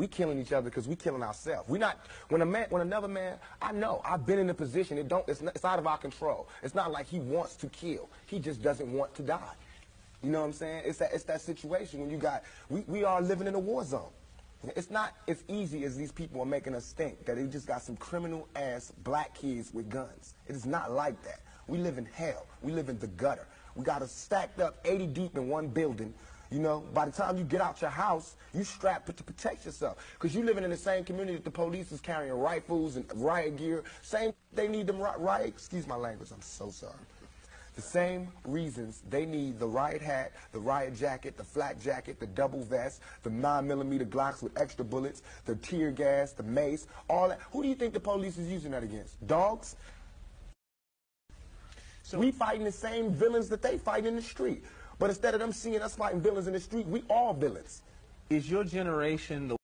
We killing each other because we killing ourselves. We not when a man when another man. I know I've been in a position. It don't. It's, not, it's out of our control. It's not like he wants to kill. He just doesn't want to die. You know what I'm saying? It's that it's that situation when you got we, we are living in a war zone. It's not as easy as these people are making us think that they just got some criminal ass black kids with guns. It is not like that. We live in hell. We live in the gutter. We got us stacked up 80 deep in one building. You know, by the time you get out your house, you strapped to protect yourself. Because you living in the same community that the police is carrying rifles and riot gear. Same, they need them riot, excuse my language, I'm so sorry. The same reasons they need the riot hat, the riot jacket, the flak jacket, the double vest, the 9 millimeter Glocks with extra bullets, the tear gas, the mace, all that. Who do you think the police is using that against? Dogs? So we fighting the same villains that they fight in the street. But instead of them seeing us fighting villains in the street, we all villains. Is your generation the